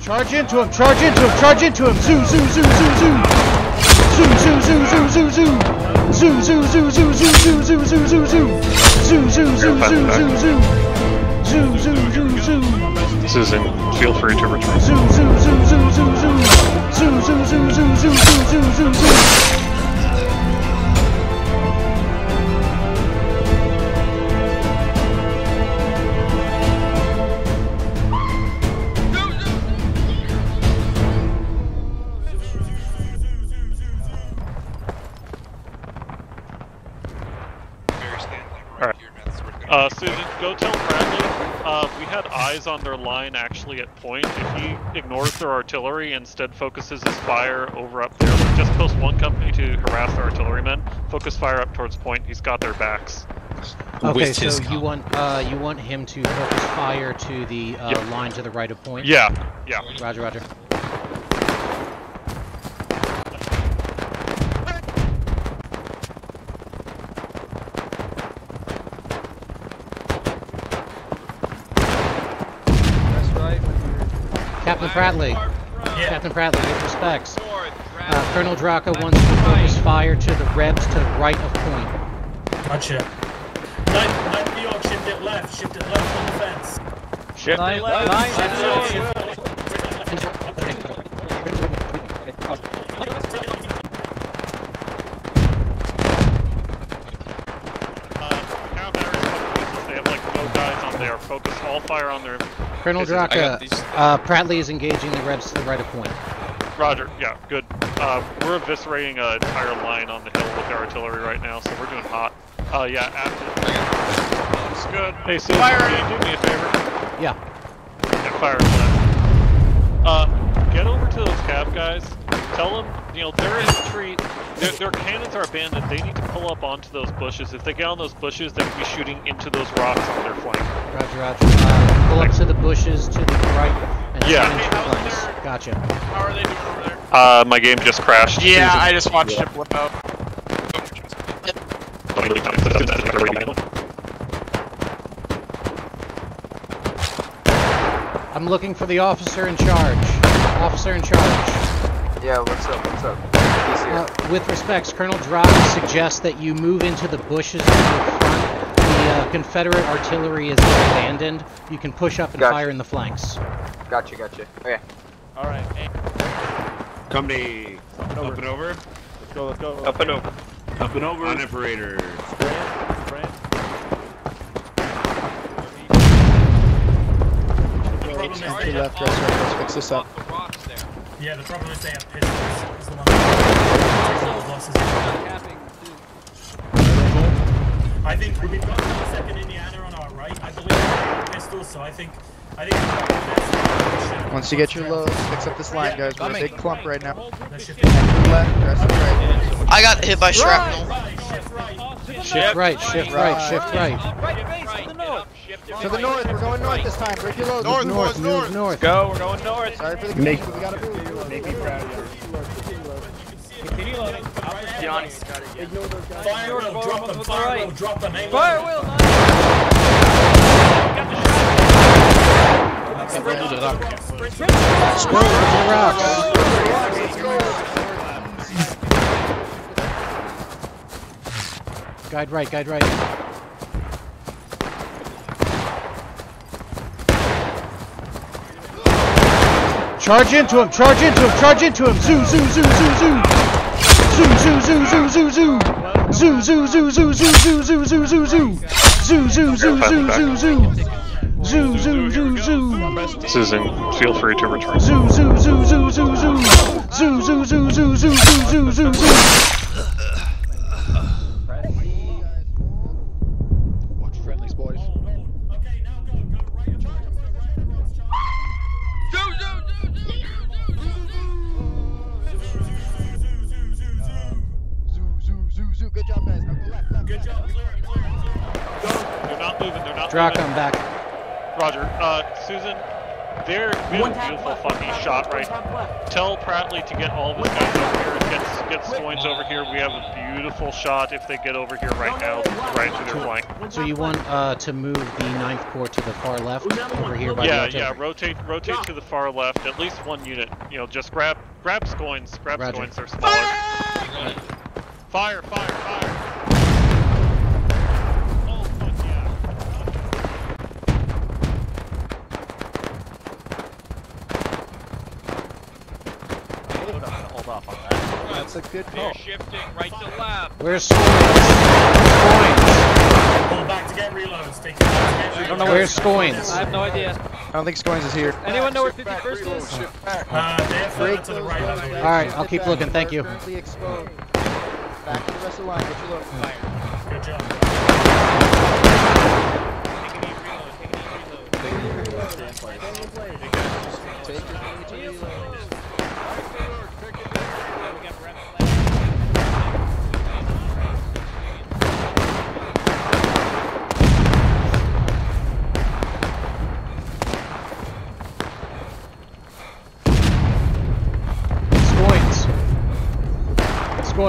Charge into him, charge into him, charge into him! Zoo, zoo, zoo, zoo, zoo! Zoo, zoo, zoo, zoo, zoo, zoo! Zoo, zoo, zoo, zoo, zoo, zoo, zoo, zoo, zoo, zoo! Zoo, zoo, zoo, zoo, zoo, zoo! Zoo, zoo, zoo, zoo! Susan, feel free to return. Zoo, zoo, zoo, zoo, zoo, zoo! Zoo, zoo, zoo, zoo, zoo, zoo, zoo, zoo, zoo! Uh, Susan, go tell Bradley. Uh, we had eyes on their line actually at point. If he ignores their artillery, instead focuses his fire over up there, like just post one company to harass the artillerymen. Focus fire up towards point. He's got their backs. Okay, With so you com- want uh, you want him to focus fire to the uh, Yep. line to the right of point? Yeah, yeah. Roger, roger. Captain Pratley. Captain Pratley, with respects. Uh, Colonel Draka wants to focus fire to the rebs to the right of point. Gotcha. Ninth, ninth New York, shift it left, shift it left on the fence. Shit. Shift left, shift left. Uh, Count batteries, they have like no guys on there. Focus all fire on their. Colonel This is- Draka, these. uh, Pratley is engaging the rebs to the right of point. Roger. Yeah, good. Uh, we're eviscerating an entire line on the hill with our artillery right now, so we're doing hot. Uh, yeah, after. Looks good. Hey, Susan, Fire can you do me a favor? Yeah. Yeah, fire it left. Uh, get over to those cab guys. Tell them, you know, their infantry, their, their cannons are abandoned. They need to pull up onto those bushes. If they get on those bushes, they can be shooting into those rocks on their flank. Roger, roger. Uh, pull up to the bushes to the right and Yeah. shoot into the flanks. Gotcha. How are they doing over there? Uh, my game just crashed. Yeah, Susan. I just watched it blow up. I'm looking for the officer in charge. Officer in charge. Yeah, what's up? What's up? He's here. Uh, with respects, Colonel Draka suggests that you move into the bushes to the front. The uh, Confederate artillery is abandoned. You can push up and Gotcha. fire in the flanks. Gotcha, gotcha. Okay. Alright, Company up and over. let's go, let's go. Up and over. Up and over. On operator. The problem is they have, let's fix this up. Yeah, the problem is they have pistols. Is the one that all the losses. I think we've got the second Indiana on our right. I believe they have pistols, so I think I think we've got the best. Once you get your lows, fix up this line, guys. We're a big clump right now. Left, rest right. I got hit by shrapnel. shift right. Shift right, shift right. To the north, we're going north this time. Break your lows. North, North, boys, north. north. Go, we're going north. Sorry for the Make- confusion, we gotta move. Make me proud of Johnny's got it. Fire will drop them. Fire will drop them. Aim Fire low. will. Sprint to the rocks. Guide right, guide right. Charge into him, charge into him, charge into him! Zoo, zoo, zoo, zoo, zoo! Zoo, zoo, zoo, zoo, zoo, zoo! Zoo, zoo, zoo, zoo, zoo, zoo, zoo, zoo, zoo, zoo! Zoo, zoo, zoo, zoo, zoo, zoo! Zoo, zoo, zoo, zoo! Susan, feel free to return. Zoo, zoo, zoo, zoo, zoo, zoo! Zoo, zoo, zoo, zoo, zoo, zoo, zoo, zoo, zoo! Watch friendlies, boys. Okay, now go. Go right. Charge up to the right of us. Zoo, zoo, zoo, zoo. Good job, guys. Now go left, left. Good job. Clear it, clear it, clear it. They're not moving. They're not Draka, moving. I'm back. Roger. Uh, Susan, There, we have a beautiful fucking shot right. Tell Pratley to get all of his guys over here and get get Scoins over here. We have a beautiful shot if they get over here right now, right to their flank. So you want uh, to move the ninth corps to the far left over here by Yeah, the yeah. artillery. Rotate, rotate to the far left. At least one unit. You know, just grab, grab Scoins. Grab Roger. Scoins. They're smaller. Fire, fire, fire. Oh fuck yeah. That's a good They're call. shifting right to left. Where's Scoins? Scoins. Pull back to get reloads. Take it back don't know reloads. Where's Scoins? I have no idea. I don't think Scoins is here. Anyone know where 51st is? Uh, they're further to the right. Alright, I'll keep looking, thank you. Back to the rest of the line. Get your look. Fire. Good job. Take your reload. Scoins.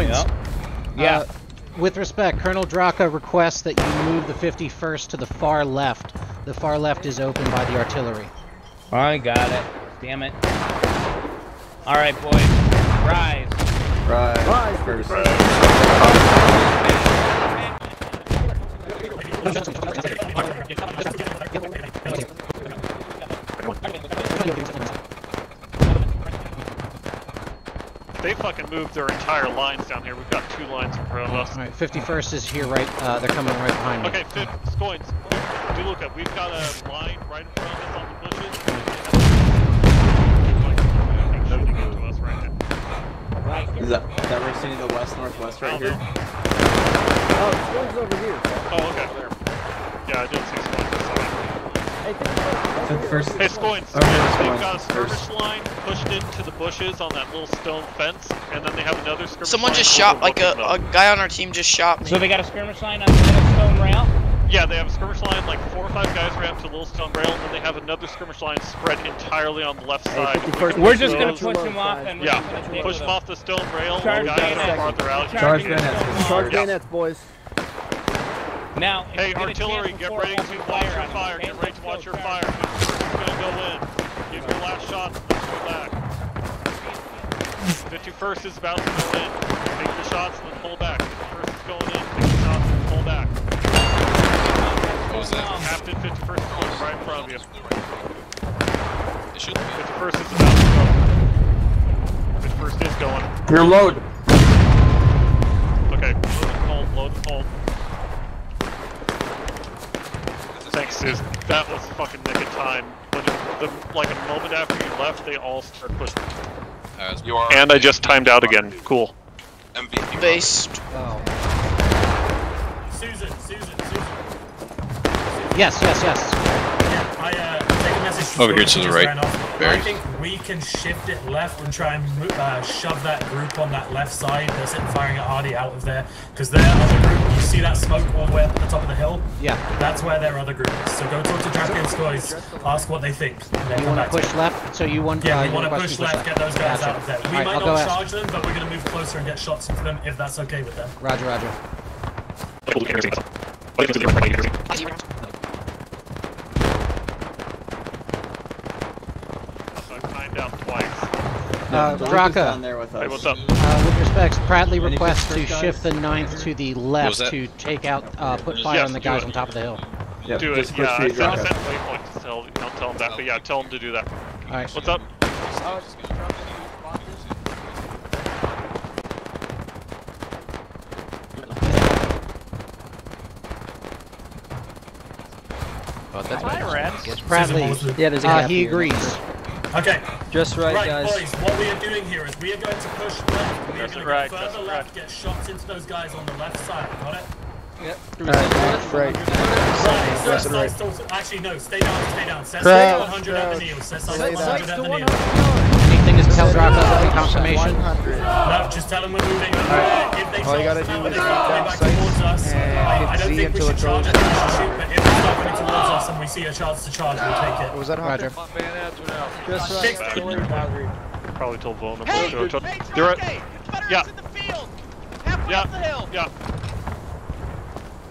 Scoins. Yeah. Uh, with respect, Colonel Draka requests that you move the 51st to the far left. The far left is open by the artillery. I got it. Damn it. Alright, boys. Rise. Rise. Rise. First. They fucking moved their entire lines down here. We've got two lines in front of us. Alright, 51st is here right, uh, they're coming right behind okay, me. Okay, Fifth, Scoins, do look up. We've got a line right in front of us on the bushes. Like, shooting into us right now. Is that, is that where you're seeing the west northwest right here? Oh, Scoins over here. Oh, okay. Yeah, I didn't see Scoins this side. So the first. Hey, Scoins, Okay, they've Scoins got a skirmish first. line pushed into the bushes on that little stone fence, and then they have another skirmish Someone line just shot, like a, a guy on our team just shot me. So they got a skirmish line on the little stone rail? Yeah, they have a skirmish line, like four or five guys ran up to Little Stone Rail, and then they have another skirmish line spread entirely on the left side. We we're just gonna push them off and we're Yeah, gonna push them off the stone rail, Charge the guys that are bayonets. farther out. Charge Charge bayonets. bayonets. Charge bayonets, boys. Now, if Hey, you get a artillery, get ready to watch fire your fire. Get ready to watch your fire. We're gonna go in. Give your last shot and then go back. 51st is about to go in. Take your shots and then pull back. 51st is going in. Take your shots and then pull back. What was that? Captain 51st is going right in front of you. 51st is about to go. 51st is going. Your load. Okay, load and hold, load and hold. Thanks, Susan. That was fucking nick of time. When the, like a moment after you left, they all started pushing. You are. And I just timed out again. Cool. MVP. Based. Wow. Susan, Susan, Susan. Yes, yes, yes. Yeah, I uh, take a message Over here to the right. ran off. Barry. I think we can shift it left and try and mo- uh, shove that group on that left side that's in firing at Artie out of there. Because their other group, you see that smoke all the way up at the top of the hill? Yeah. That's where their other group is. So go talk to Draka and Scoins, ask what they think. And then You want to push left? So you want, Yeah, uh, we you want to request push we left, get those guys Gotcha. out of there. We Alright, might I'll go not ask. charge them, but we're going to move closer and get shots into them if that's okay with them. Roger, roger. So I timed out twice. Uh, Down Draka, there with us. Hey, what's up? uh, with respect, Pratley requests to shift the ninth to the left to take out, uh, put fire Yes, on the guys it. on top of the hill. Yep, Do it. Yeah, I through sent, I Draka. sent waypoints to tell, I'll tell them that. But yeah, tell them to do that. Alright. What's up? Pratley, Yeah, there's a uh, he agrees. Okay. Just right, Right, guys. boys, what we are doing here is we are going to push left. We are Just going right, to go just further right. left, get shots into those guys on the left side. Got it? Alright, right. Right, Yes, set right. side still- Actually, no, stay down, stay down. Set 100 at the crouch. kneel. Set Stay 100 down. at the kneel. Anything to tell Draka about confirmation? No, just tell them we're moving. If they All you gotta do is they down back towards us, and I, I hit don't Z think we until should it charge goes it, shoot. But if they start coming towards us and we see a chance to charge, we'll take it. Was that Hunter? Roger. Just right. Fix Back. Valkyrie. Probably till vulnerable. to it. They're at- yeah. Yeah. Yeah.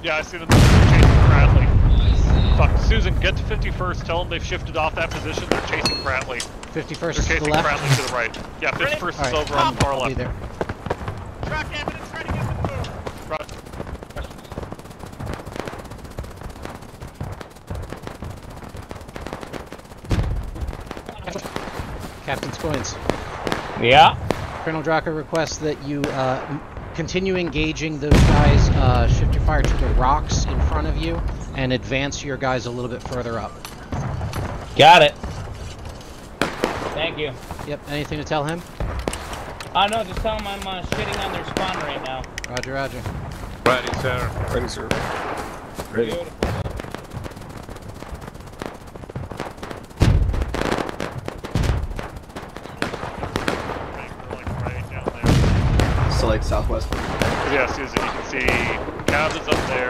Yeah, I see them chasing Bradley. Fuck, Susan, get to 51st. Tell them they've shifted off that position. They're chasing Bradley. 51st They're to the chasing left. Bradley to the right. Yeah, 51st is Alright. over on the far I'll be left. there. Right. Captain Scoins. Yeah. Colonel Draka requests that you uh, continue engaging those guys, uh, shift your fire to the rocks in front of you, and advance your guys a little bit further up. Got it. Thank you. Yep, anything to tell him? Uh, no, just tell them I'm uh, shitting on their spawn right now. Roger, roger. Ready, sir. Ready, sir. Ready. Like right. So like southwest. Yeah, Susan, you can see Cav is up there,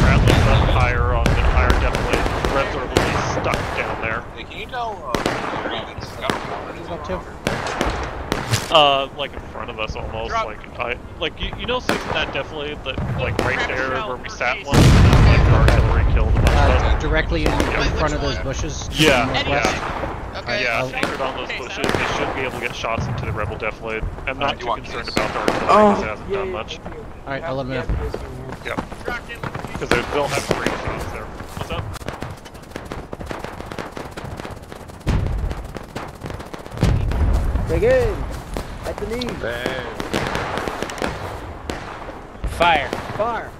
Bradley's up higher on the higher definitely. Reds are really stuck down there. Hey, can you tell uh, Gary that Scout Who's up to? Uh, like in front of us almost, like I, like you, you know Susan that definitely, that like right there where we sat once, and then, like our artillery killed a bunch of Uh, us. directly in, in front of those bushes. Yeah, northwest. yeah. Alright, Yeah, I'll- anchored on those bushes, they should be able to get shots into the rebel defilade. I'm not you too concerned these? about the artillery Oh. because it hasn't done much. Alright, I'll let him know. Yep. Because they, they'll have great shots there. What's up? Dig in. At the knee. Fire. Fire.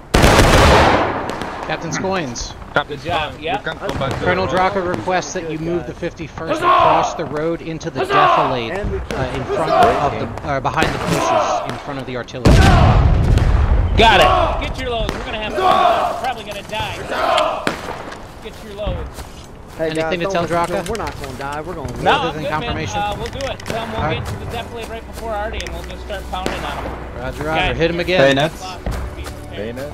Captain Scoins. Good job. Yeah. Colonel Draka requests that you move the 51st across the road into the defilade uh, in front of the, uh, behind the bushes, in front of the artillery. Got it. Get your loads. We're gonna have fun. We're probably gonna die. Get your loads. Hey, Anything guys, to tell listen Draka? him. We're not gonna die. We're gonna live. No, Other I'm than good, confirmation? Uh, we'll do it. Tell them we'll Alright. get to the defilade right before Artie, and we'll just start pounding on them. Roger, roger. Hit him again. Bayonets. Bayonet.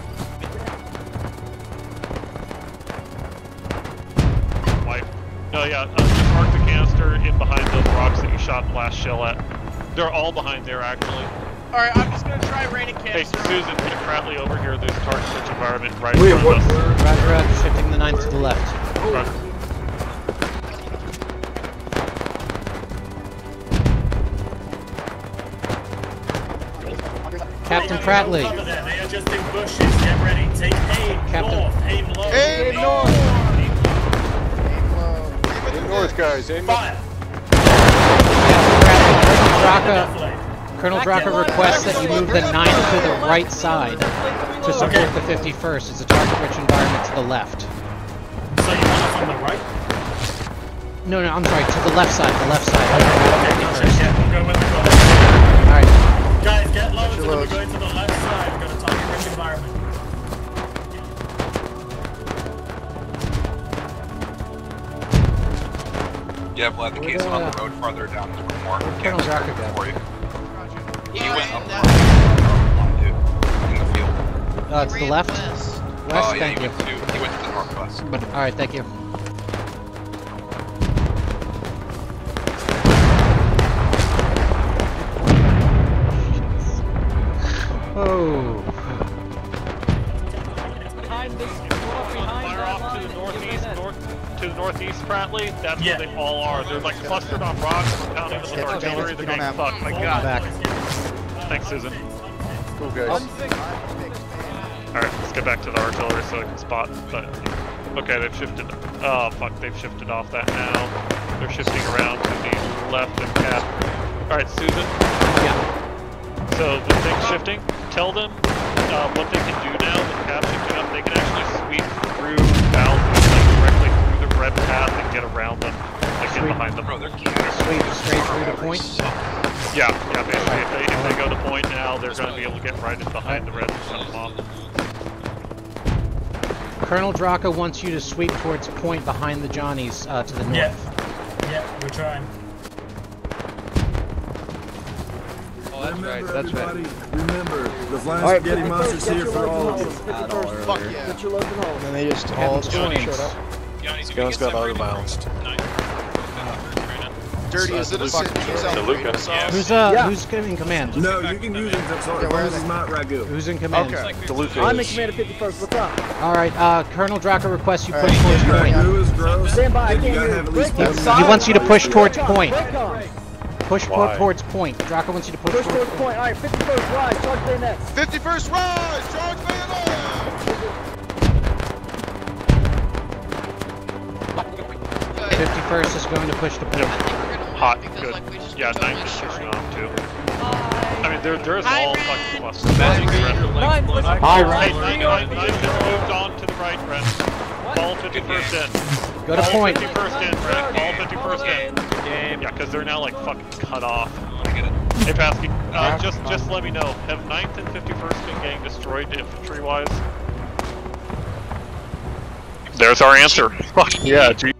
Wipe. No, yeah, uh, just mark the canister in behind those rocks that you shot the last shell at. They're all behind there, actually. Alright, I'm just gonna try raining Hey, canister. Susan, get Bradley over here. There's target search environment right Wait, in front of us. Roger, roger. Shifting the ninth to the left. Roger. Captain Pratley. Cover there. They are just in bushes. Get ready. Take aim Captain- north. Aim low. Aim north. Aim north, guys. Aim Fire. Draka, Defilade. Colonel Draka requests that you move the 9th to the right side to support Okay. the 51st. It's a target-rich environment to the left. So you want us on the right? No, no, I'm sorry, to the left side, the left side. Okay, gotcha. Yeah, we'll go with the goal. Alright, Guys, get low your we're going to the left side. We've got a target rich environment. Yeah, Vlad, the Where'd, case on the road farther down is one more. Colonel Draka go? For you. He went up one, dude, in the field. uh, to the left? west. West, Oh, yeah, thank he you. went, to, he went to the northwest. Alright, thank you. Oh. Fire off to the northeast, north to the northeast, Pratley. That's Yeah. where they all are. They're like clustered on rocks. We're pounding them with Get the artillery. bandits, They're getting have- fucked. my God. Back. Thanks, Susan. Cool, guys. Alright, let's get back to the artillery so I can spot. But okay, they've shifted. Oh fuck, they've shifted off that now. They're shifting around to the left and cap. Alright, Susan. Yeah. So the thing's shifting. Tell them uh, what they can do now with cap shifting up. They can actually sweep through Valve like directly through the red path and get around them, like get Sweep. behind them. Bro, they're cannons. Sweep straight through the point. Yeah, yeah. Basically, if they if they go to point now, they're going to be able to get right in behind the red and shut them off. Colonel Draka wants you to sweep towards point behind the Johnnies uh, to the north. Yeah. Yeah, we're trying. Oh, that's right. That's right. Remember, the flying Alright, spaghetti monster's here for all of you. holes. At all Fuck earlier. yeah. Get your loads in holes. And they just all Heading just points. showed up. Yanni's Guns got out of bounds. Dirty as citizen. Lucas. Who's uh Yeah. who's in command? No, you can use it. I'm sorry. Yeah, where As are long as it's not ragu. Who's in command? Okay. DeLuca I'm in command of 51st. What's up? All right. Uh, Colonel Draka requests you push towards point. Ragu is gross. Stand by. I can't hear you. at least Break one on. side. He wants you to push towards point. Push Why? towards point. Draka wants you to push Push towards towards point. All right, 51st. Rise. Charge bayonets. 51st rise! Charge bayonet! 51st is going to push to point. Hot, good. Yeah, 9 is pushing off too. I mean, there, there's all fucking clusters. Nine, Hey, right. 9, 9, 9 just moved on to the right, Ren. Fall 51st in. Go to Fall point. 51st in, Ren. Fall 51st in. Yeah, because they're now like fucking cut off. Hey, Pasky, uh, just just let me know. Have 9th and 51st been getting destroyed infantry-wise? There's our answer. Fuck yeah, Jesus.